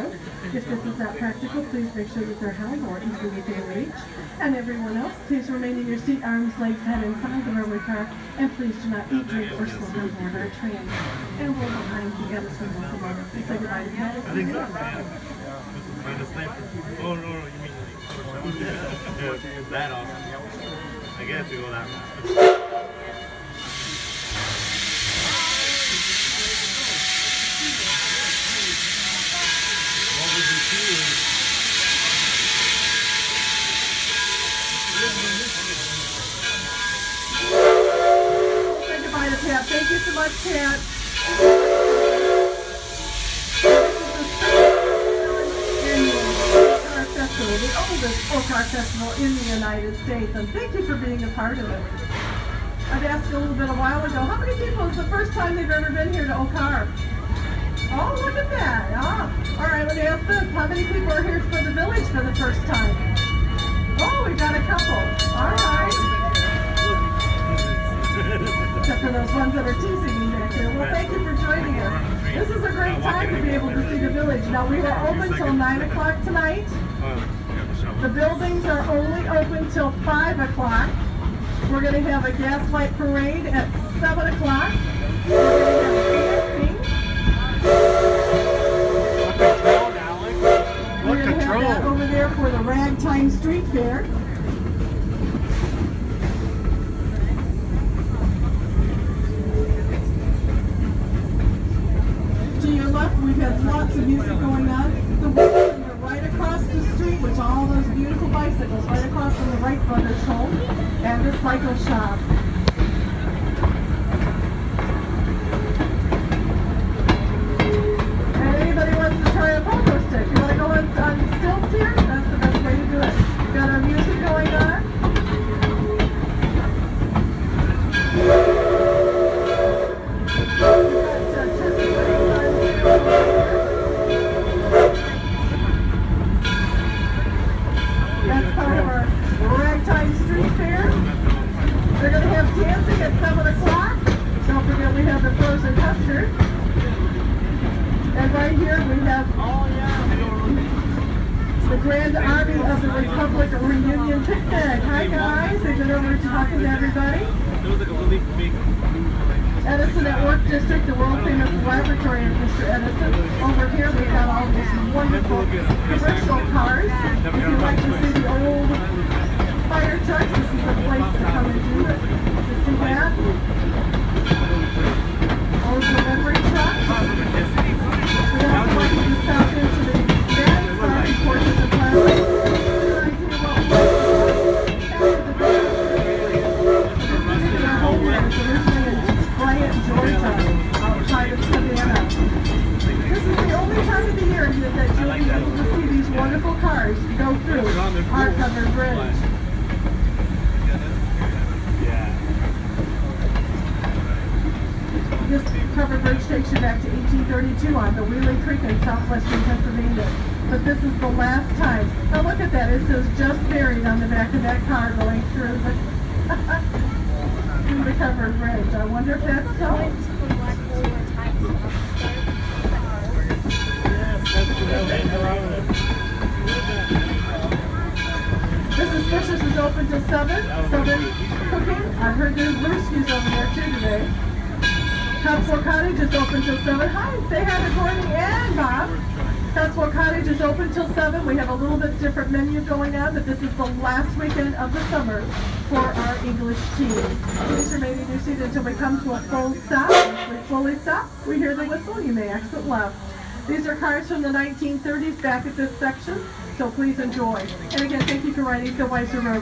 If this is not practical, please make sure that they're held or easily within reach. And everyone else, please remain in your seat, arms, legs, head and inside the railway car, and please do not eat, drink, or smoke on board our train. And we're behind the Edison locomotive. Say goodbye to the sniper. Oh, no, no, you mean that awesome. I guess you go that route. What would you choose? Say goodbye to Pat. Festival, the oldest folk festival in the United States, and thank you for being a part of it. I've asked a little bit a while ago, how many people is the first time they've ever been here to Harbor? Oh, look at that. Ah. All right, let me ask this. How many people are here for the village for the first time? Oh, we've got a couple. All right. Except for those ones that are teasing is a great time to be able to see the village. Now, we are open till 9 o'clock tonight. The buildings are only open till 5 o'clock. We're going to have a gaslight parade at 7 o'clock. We're going to have dancing. We're going to have that over there for the Ragtime Street Fair. Left, lots of music going on. The women are right across the street, which all those beautiful bicycles right across from the Wright Brothers home and the cycle shop. And anybody wants to try a pogo stick, you want to go on, on stilts here? That's the best way to do it. Got our music going on. We've got, uh, turkey wings on. That's part of our ragtime street fair. They're going to have dancing at 7 o'clock. Don't forget we have the frozen custard. And right here we have the Grand Army of the Republic Reunion Picnic. Hi guys, they've been over talking to everybody. Edison at Work District, the world famous laboratory of Mr. Edison. Over here we have all these wonderful commercial cars. If you like to see the old cars go through our covered bridge. Yeah. This covered bridge takes you back to 1832 on the Wheeling Creek in southwestern Pennsylvania. But this is the last time. Now look at that. It says just buried on the back of that car going through the, through the covered bridge. I wonder if that's so. Is open till 7. Southern Cooking. I heard there's brewskis over there too today. Cotswold Cottage is open till 7. Hi, say hi to Courtney and Bob. Cotswold Cottage is open till 7. We have a little bit different menu going on, but this is the last weekend of the summer for our English team. Please remain in your seat until we come to a full stop. We fully stop, we hear the whistle. You may exit left. These are cars from the 1930s back at this section, so please enjoy. And again, thank you for riding the Weiser Road.